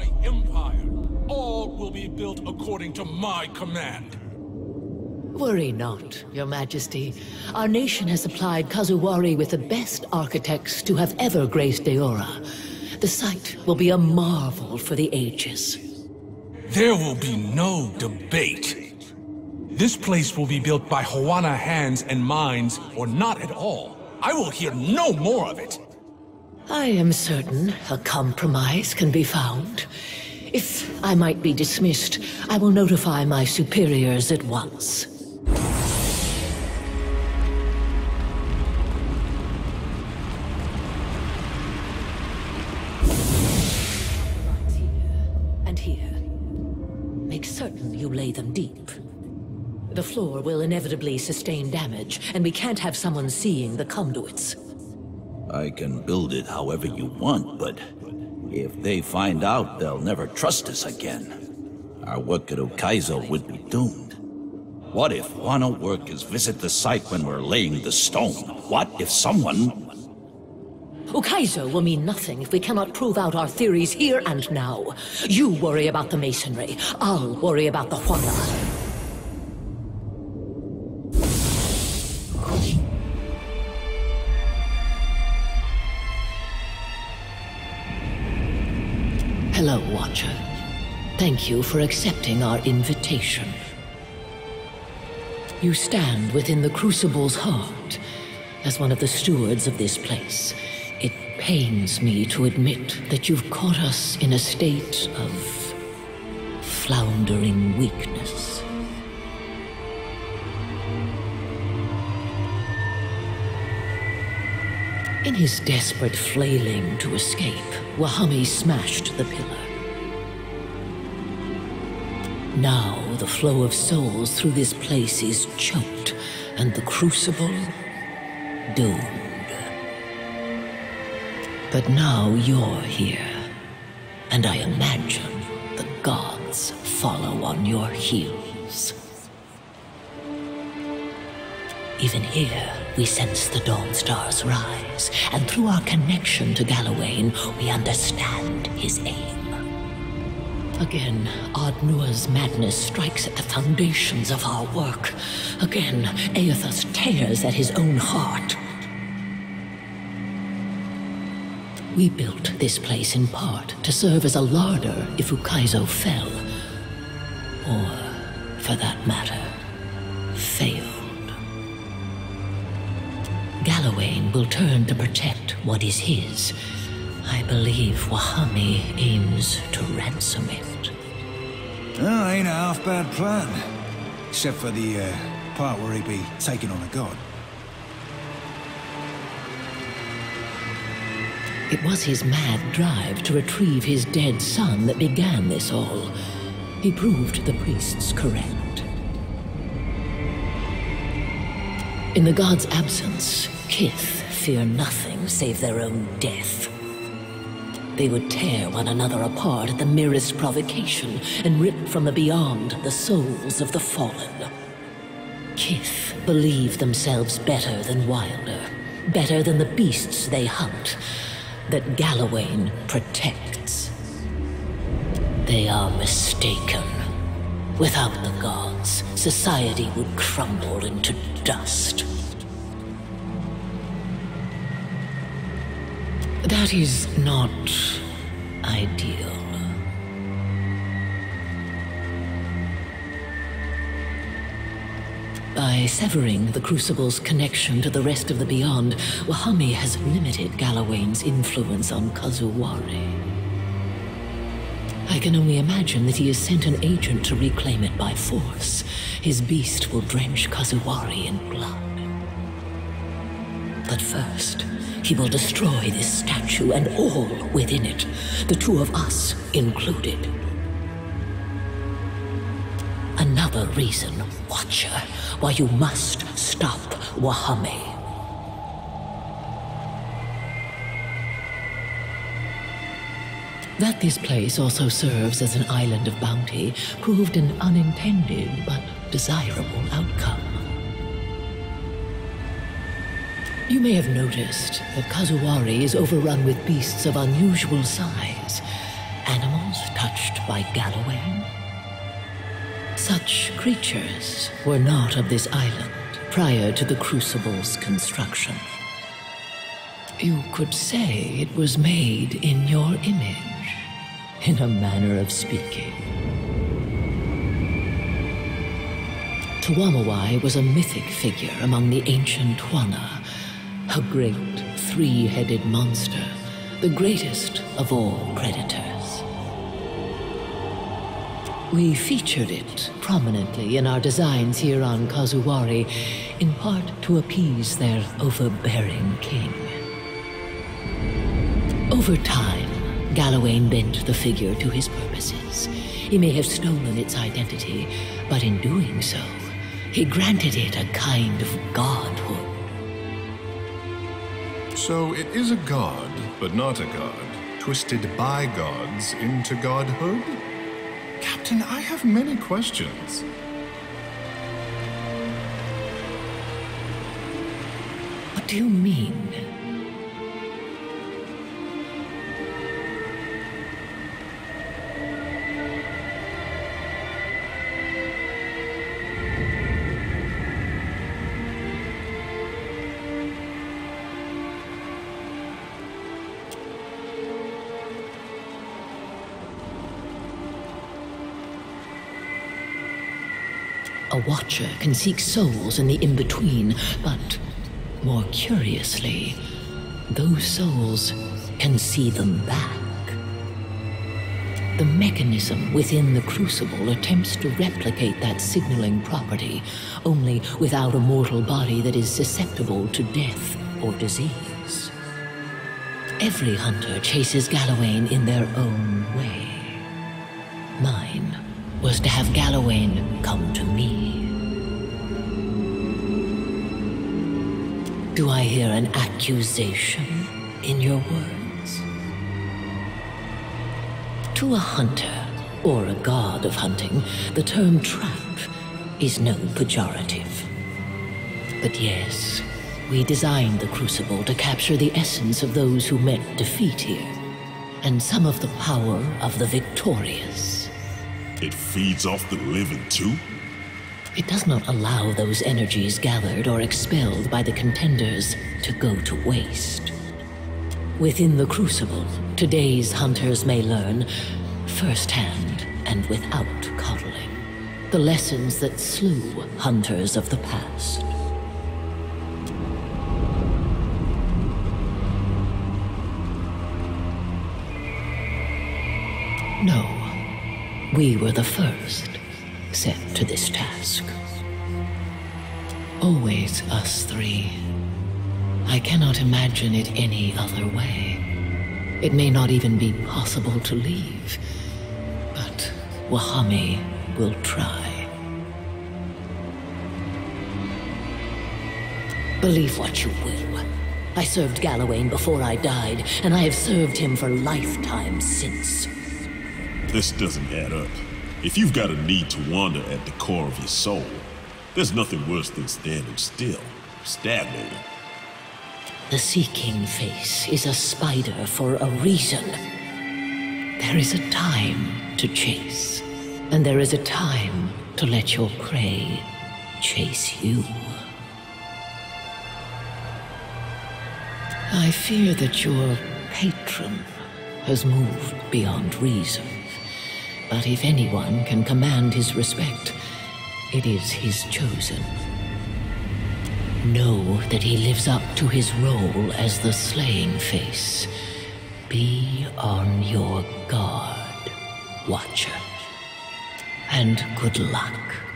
my empire. All will be built according to my command. Worry not, Your Majesty. Our nation has supplied Kazuwari with the best architects to have ever graced Deora. The site will be a marvel for the ages. There will be no debate. This place will be built by Huana hands and minds, or not at all. I will hear no more of it. I am certain a compromise can be found. If I might be dismissed, I will notify my superiors at once. And here. Make certain you lay them deep. The floor will inevitably sustain damage, and we can't have someone seeing the conduits. I can build it however you want, but if they find out, they'll never trust us again. Our work at Ukaizo would be doomed. What if Huana workers visit the site when we're laying the stone? What if someone... Ukaizo will mean nothing if we cannot prove out our theories here and now. You worry about the masonry. I'll worry about the Huana. Watcher. Thank you for accepting our invitation. You stand within the Crucible's heart. As one of the stewards of this place, it pains me to admit that you've caught us in a state of floundering weakness. In his desperate flailing to escape, Wahami smashed the pillar. Now the flow of souls through this place is choked, and the crucible doomed. But now you're here, and I imagine the gods follow on your heels. Even here, we sense the dawn stars rise, and through our connection to Galawain, we understand his aim. Again, Ardnua's madness strikes at the foundations of our work. Again, Aethus tears at his own heart. We built this place in part to serve as a larder if Ukaizo fell. Or, for that matter, Will turn to protect what is his. I believe Wahami aims to ransom it. Oh, ain't a half bad plan. Except for the uh, part where he'd be taking on a god. It was his mad drive to retrieve his dead son that began this all. He proved the priests correct. In the god's absence, Kith fear nothing save their own death. They would tear one another apart at the merest provocation and rip from the beyond the souls of the fallen. Kith believe themselves better than Wilder, better than the beasts they hunt, that Galawain protects. They are mistaken. Without the gods, society would crumble into dust. That is not ideal. By severing the Crucible's connection to the rest of the Beyond, Wahami has limited Galawain's influence on Kazuwari. I can only imagine that he has sent an agent to reclaim it by force. His beast will drench Kazuwari in blood. But first, he will destroy this statue and all within it, the two of us included. Another reason, Watcher, why you must stop Wahami. That this place also serves as an island of bounty proved an unintended but desirable outcome. You may have noticed that Kazuwari is overrun with beasts of unusual size. Animals touched by Galawain. Such creatures were not of this island prior to the Crucible's construction. You could say it was made in your image, in a manner of speaking. Toamowhai was a mythic figure among the ancient Huana, a great three-headed monster, the greatest of all predators. We featured it prominently in our designs here on Kazuwari, in part to appease their overbearing king. Over time, Galawain bent the figure to his purposes. He may have stolen its identity, but in doing so, he granted it a kind of godhood. So it is a god, but not a god, twisted by gods into godhood? Captain, I have many questions. What do you mean? Watcher can seek souls in the in-between, but more curiously, those souls can see them back. The mechanism within the crucible attempts to replicate that signaling property, only without a mortal body that is susceptible to death or disease. Every hunter chases Galawain in their own way. Mine was to have Galawain come to me. Do I hear an accusation in your words? To a hunter, or a god of hunting, the term trap is no pejorative. But yes, we designed the Crucible to capture the essence of those who met defeat here, and some of the power of the victorious. It feeds off the living too? It does not allow those energies gathered or expelled by the contenders to go to waste. Within the Crucible, today's hunters may learn, firsthand and without coddling, the lessons that slew hunters of the past. No, we were the first set to this task. Always us three. I cannot imagine it any other way. It may not even be possible to leave, but Wahami will try. Believe what you will. I served Galawain before I died, and I have served him for lifetimes since. This doesn't add up. If you've got a need to wander at the core of your soul, there's nothing worse than standing still, stagnating. The Seeking Face is a spider for a reason. There is a time to chase, and there is a time to let your prey chase you. I fear that your patron has moved beyond reason. But if anyone can command his respect, it is his chosen. Know that he lives up to his role as the slaying face. Be on your guard, Watcher. And good luck.